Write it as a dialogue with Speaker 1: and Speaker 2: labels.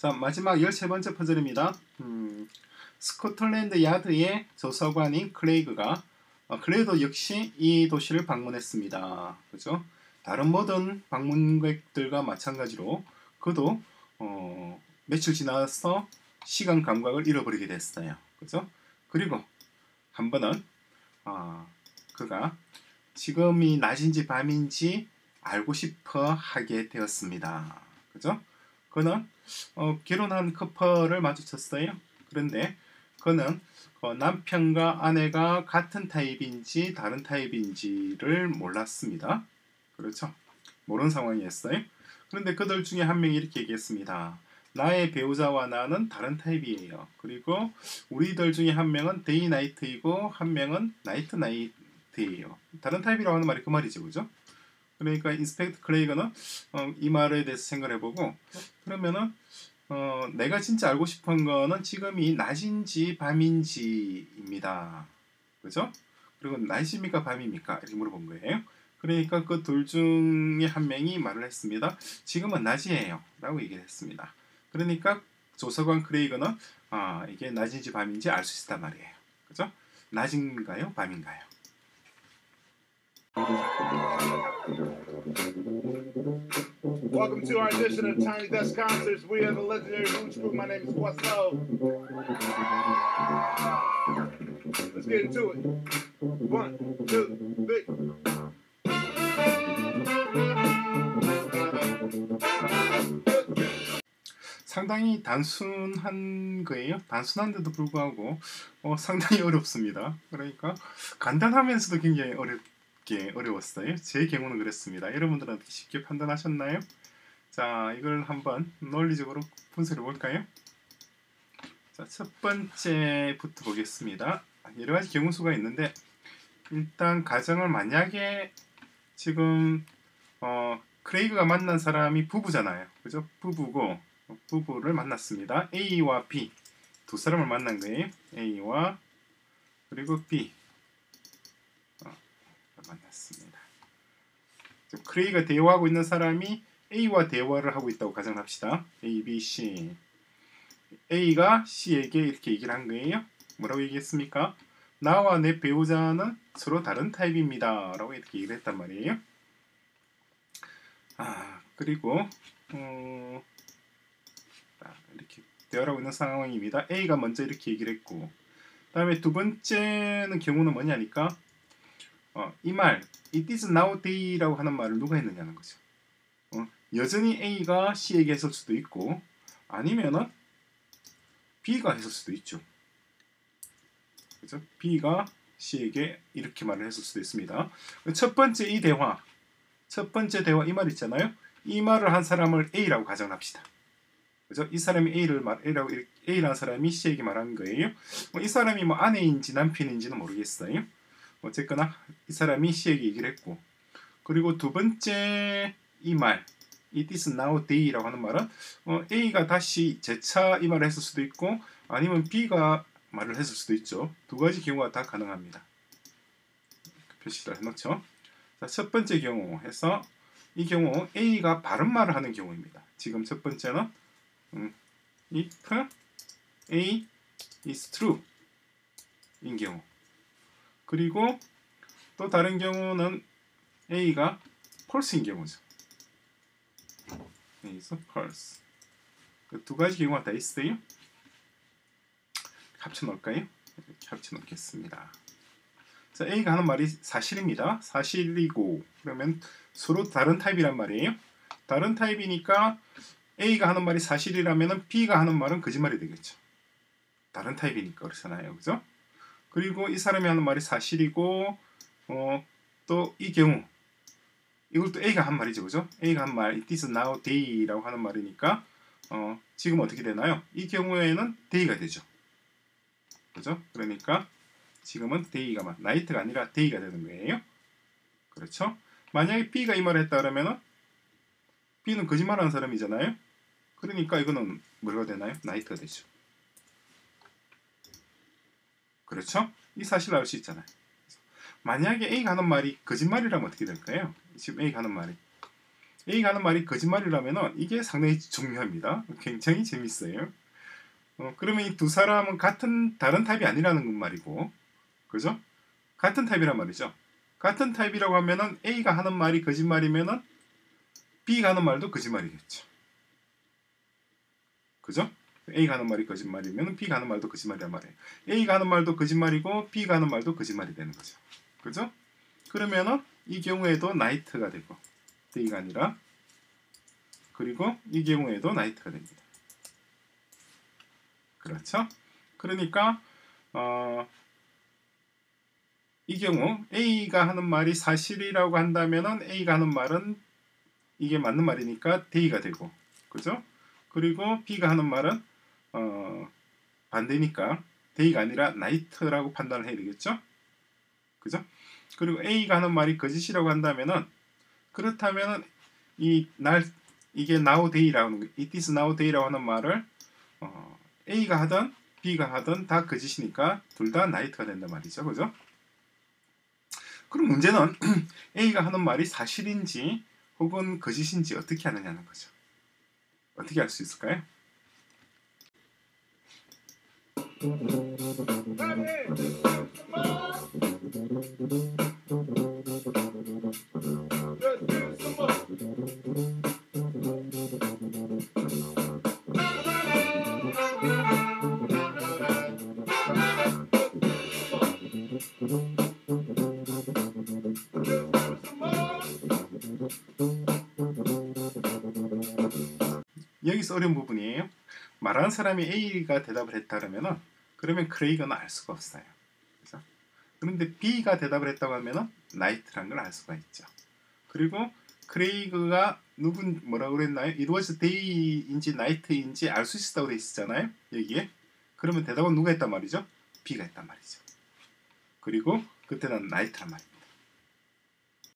Speaker 1: 자 마지막 13번째 퍼즐입니다. 음, 스코틀랜드 야드의 조사관인 클레이그가 어, 클레이그도 역시 이 도시를 방문했습니다. 그죠? 다른 모든 방문객들과 마찬가지로 그도 어, 며칠 지나서 시간 감각을 잃어버리게 됐어요. 그죠? 그리고 한 번은 어, 그가 지금이 낮인지 밤인지 알고 싶어 하게 되었습니다. 그죠? 그는 어, 결혼한 커플을 마주쳤어요. 그런데 그는 어, 남편과 아내가 같은 타입인지 다른 타입인지를 몰랐습니다. 그렇죠? 모르는 상황이었어요. 그런데 그들 중에 한 명이 이렇게 얘기했습니다. 나의 배우자와 나는 다른 타입이에요. 그리고 우리들 중에 한 명은 day knight이고 한 명은 night knight예요. 다른 타입이라고 하는 말이 그 말이죠, 그죠? 그러니까 인스펙트 클레이거는 어, 이 말에 대해서 생각을 해보고 그러면은 어, 내가 진짜 알고 싶은 거는 지금이 낮인지 밤인지입니다. 그죠? 그리고 낮입니까 밤입니까? 이렇게 물어본 거예요. 그러니까 그 둘 중에 한 명이 말을 했습니다. 지금은 낮이에요. 라고 얘기를 했습니다. 그러니까 조서관 크레이거는 아, 이게 낮인지 밤인지 알 수 있단 말이에요. 그죠? 낮인가요? 밤인가요?
Speaker 2: Welcome to our edition of Tiny Desk Concerts. We are the legendary Roots Group. My name is Questo. Let's get into it. One, two, three.
Speaker 1: 상당히 단순한 거예요. 단순한데도 불구하고 어, 상당히 어렵습니다. 그러니까 간단하면서도 굉장히 어렵 게 어려웠어요. 제 경우는 그랬습니다. 여러분들은 어떻게 쉽게 판단하셨나요? 자, 이걸 한번 논리적으로 분석해 볼까요? 자, 첫 번째부터 보겠습니다. 여러 가지 경우 수가 있는데 일단 가정을 만약에 지금 어, 크레이그가 만난 사람이 부부잖아요. 그죠? 부부고 부부를 만났습니다. A와 B 두 사람을 만난 거예요. A와 그리고 B 어, 만났습니다. 크레이가 대화하고 있는 사람이 A와 대화를 하고 있다고 가정합시다. A, B, C. A가 C에게 이렇게 얘기를 한 거예요. 뭐라고 얘기했습니까? 나와 내 배우자는 서로 다른 타입입니다. 라고 이렇게 얘기를 했단 말이에요. 아, 그리고 어, 이렇게 대화하고 있는 상황입니다. A가 먼저 이렇게 얘기를 했고 다음에 두 번째는 경우는 뭐냐니까 어, 이 말, it is now day라고 하는 말을 누가 했느냐는 거죠. 어, 여전히 A가 C에게 했을 수도 있고 아니면은 B가 했을 수도 있죠. 그죠? B가 C에게 이렇게 말을 했을 수도 있습니다. 첫 번째 이 대화, 첫 번째 대화 이 말 있잖아요. 이 말을 한 사람을 A라고 가정합시다. 그죠? 이 사람이 A를 말 A라고 A라는 사람이 C에게 말한 거예요. 뭐 이 사람이 뭐 아내인지 남편인지는 모르겠어요. 어쨌거나 이 사람이 C에게 얘기를 했고 그리고 두 번째 이 말, it is now day라고 하는 말은 어, A가 다시 재차 이 말을 했을 수도 있고 아니면 B가 말을 했을 수도 있죠. 두 가지 경우가 다 가능합니다. 표시를 해놓죠. 자, 첫 번째 경우 해서 이 경우 A가 바른 말을 하는 경우입니다. 지금 첫 번째는 음, if A is true 인 경우 그리고 또 다른 경우는 A가 false인 경우죠. is false 그두 가지 경우가 다 있어요. 합쳐 놓을까요? 이렇게 합쳐 놓겠습니다. 자, A가 하는 말이 사실입니다. 사실이고 그러면 서로 다른 타입이란 말이에요. 다른 타입이니까 A가 하는 말이 사실이라면 B가 하는 말은 거짓말이 되겠죠. 다른 타입이니까 그렇잖아요. 그죠? 그리고 이 사람이 하는 말이 사실이고 어, 또 이 경우 이걸 또 A가 한 말이죠. 그죠? A가 한 말, it is now day라고 하는 말이니까 어, 지금 어떻게 되나요? 이 경우에는 day가 되죠. 그죠? 그러니까 지금은 day가 만 night가 아니라 day가 되는 거예요. 그렇죠? 만약에 B가 이 말을 했다 그러면은 B는 거짓말하는 사람이잖아요. 그러니까 이거는 뭐가 되나요? night가 되죠. 그렇죠? 이 사실을 알 수 있잖아요. 만약에 A가 하는 말이 거짓말이라면 어떻게 될까요? 지금 A가 하는 말이 A가 하는 말이 거짓말이라면은 이게 상당히 중요합니다. 굉장히 재밌어요. 어, 그러면 이 두 사람은 같은 다른 타입이 아니라는 건 말이고, 그죠? 같은 타입이란 말이죠. 같은 타입이라고 하면은 A가 하는 말이 거짓말이면은 B가 하는 말도 거짓말이겠죠. 그죠? A가 하는 말이 거짓말이면 B가 하는 말도 거짓말이란 말이에요. A가 하는 말도 거짓말이고 B가 하는 말도 거짓말이 되는 거죠. 그죠? 그러면은 이 경우에도 night가 되고 day가 아니라 그리고 이 경우에도 night가 됩니다. 그렇죠? 그러니까 어, 이 경우 A가 하는 말이 사실이라고 한다면은 A가 하는 말은 이게 맞는 말이니까 day가 되고 그죠? 그리고 B가 하는 말은 어, 반대니까 day가 아니라 night라고 판단을 해야 되겠죠? 그죠? 그리고 A가 하는 말이 거짓이라고 한다면은 그렇다면은 이 날 이게 now day라고 it is now day라고 하는 말을 어, A가 하든 B가 하든 다 거짓이니까 둘 다 night가 된단 말이죠. 그죠? 그럼 문제는 A가 하는 말이 사실인지 혹은 거짓인지 어떻게 하느냐는 거죠. 어떻게 알 수 있을까요? 여기서 어려운 부분이에요. 말하는 사람이 A가 대답을 했다 그러면은 그러면 크레이그는 알 수가 없어요. 그죠? 그런데 B가 대답을 했다고 하면은 night라는 걸 알 수가 있죠. 그리고 크레이그가 누군 뭐라고 그랬나요? It was day인지 night인지 알 수 있었다고 돼 있었잖아요. 여기에. 그러면 대답은 누가 했단 말이죠? B가 했단 말이죠. 그리고 그때는 night란 말이죠.